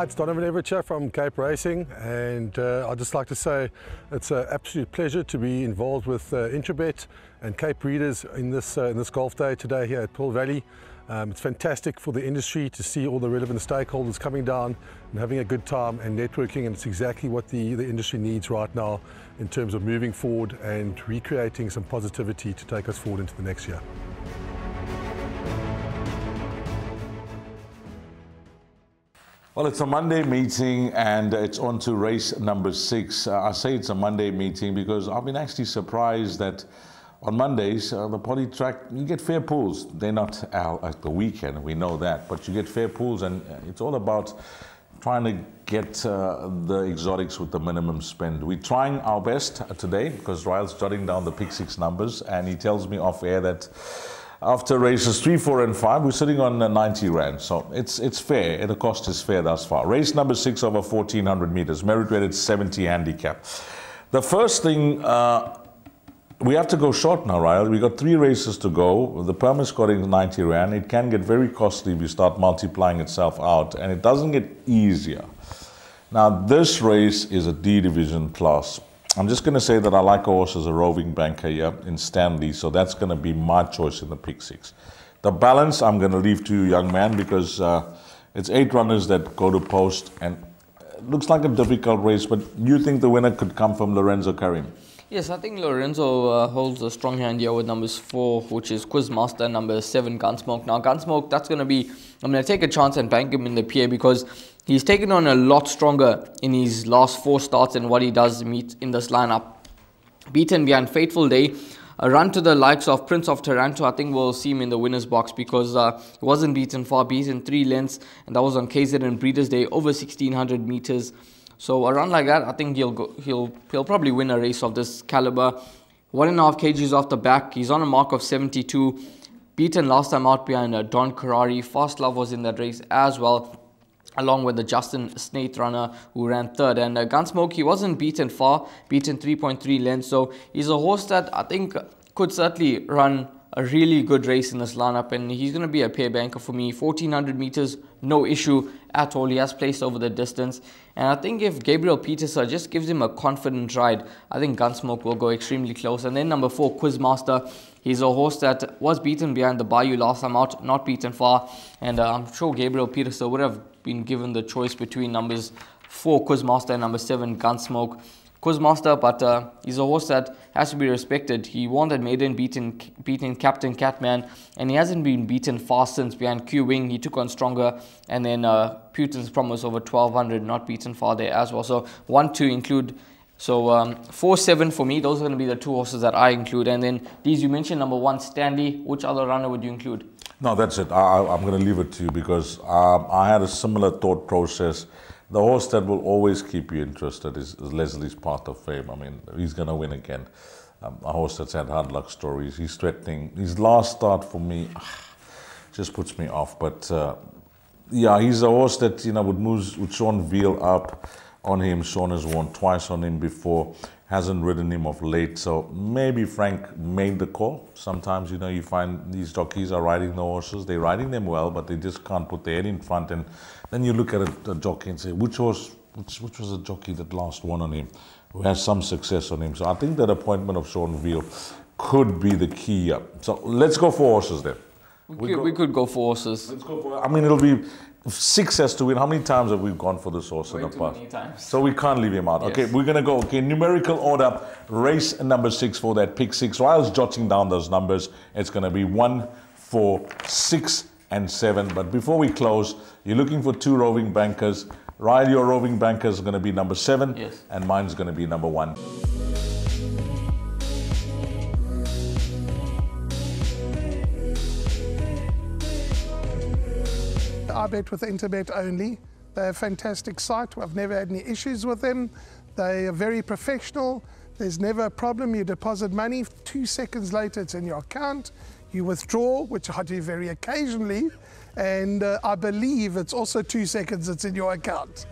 It's Donovan Everett from Cape Racing and uh, I'd just like to say it's an absolute pleasure to be involved with uh, Interbet and Cape Breeders in this, uh, in this golf day today here at Pearl Valley. Um, it's fantastic for the industry to see all the relevant stakeholders coming down and having a good time and networking and it's exactly what the, the industry needs right now in terms of moving forward and recreating some positivity to take us forward into the next year. Well, it's a Monday meeting and it's on to race number six. Uh, I say it's a Monday meeting because I've been actually surprised that on Mondays, uh, the poly track, you get fair pools. They're not out at the weekend, we know that, but you get fair pools and uh, it's all about trying to get uh, the exotics with the minimum spend. We're trying our best today because Ryle's jotting down the pick six numbers and he tells me off air that after races three, four, and five, we're sitting on 90 rand. So it's it's fair. The cost is fair thus far. Race number six over 1400 meters, merit rated 70 handicap. The first thing. Uh, we have to go short now, Ryle. We've got three races to go. The permit scoring is 90 rand. It can get very costly if you start multiplying itself out, and it doesn't get easier. Now, this race is a D division class. I'm just going to say that I like a horse as a roving banker here in Stanley, so that's going to be my choice in the pick six. The balance I'm going to leave to you, young man, because uh, it's eight runners that go to post, and it looks like a difficult race, but you think the winner could come from Lorenzo Karim? Yes, I think Lorenzo uh, holds a strong hand here with numbers four, which is Quizmaster, number seven, Gunsmoke. Now, Gunsmoke, that's going to be, I'm going to take a chance and bank him in the PA because He's taken on a lot stronger in his last four starts and what he does meet in this lineup. Beaten behind Fateful Day, a run to the likes of Prince of Taranto, I think we'll see him in the winner's box because uh, he wasn't beaten far, beaten three lengths, and that was on KZN Breeders' Day, over 1600 meters. So a run like that, I think he'll go, he'll he'll probably win a race of this caliber. One and a half kgs off the back. He's on a mark of 72. Beaten last time out behind uh, Don Carrari. Fast Love was in that race as well along with the Justin Snaith runner who ran third. And uh, Gunsmoke, he wasn't beaten far, beaten 3.3 lengths. So he's a horse that I think could certainly run a really good race in this lineup and he's going to be a pair banker for me. 1400 meters no issue at all. He has placed over the distance. And i think if gabriel peterson just gives him a confident ride i think gunsmoke will go extremely close. And then number four quizmaster. He's a horse that was beaten behind the bayou last time out not beaten far. And uh, i'm sure gabriel peterson would have been given the choice between numbers four quizmaster and number seven gunsmoke. Quizmaster, but uh, he's a horse that has to be respected. He won that maiden beating, beating Captain Catman, and he hasn't been beaten fast since behind Q Wing. He took on stronger, and then uh, Putin's Promise over 1200, not beaten far there as well. So, one to include. So, um, 4 7 for me, those are going to be the two horses that I include. And then these you mentioned number one, Stanley. Which other runner would you include? No, that's it. I, am going to leave it to you because um, I had a similar thought process the horse that will always keep you interested is, is Leslie's Path of Fame. I mean, he's going to win again. Um, a horse that's had hard luck stories. He's threatening. His last start for me just puts me off. But uh, yeah, he's a horse that you know would move with Sean Veale up on him. Sean has won twice on him before hasn't ridden him of late. So maybe Frank made the call. Sometimes, you know, you find these jockeys are riding the horses. They're riding them well, but they just can't put their head in front. And then you look at a, a jockey and say, which horse, which, which was the jockey that last won on him, who has some success on him. So I think that appointment of Sean Veale could be the key. So let's go for horses then. We, we, could, go, we could go for horses. Let's go for. I mean, it'll be six has to win. How many times have we gone for this horse Way in the past? So we can't leave him out. Yes. Okay, we're gonna go. Okay, numerical order. Race number six for that pick six. While I was jotting down those numbers, it's gonna be one, four, six, and seven. But before we close, you're looking for two roving bankers. Ryle, your roving banker is gonna be number seven, yes. and mine's gonna be number one. I bet with Interbet only. They're a fantastic site. I've never had any issues with them. They are very professional. There's never a problem. You deposit money, two seconds later it's in your account. You withdraw, which I do very occasionally, and uh, I believe it's also two seconds it's in your account.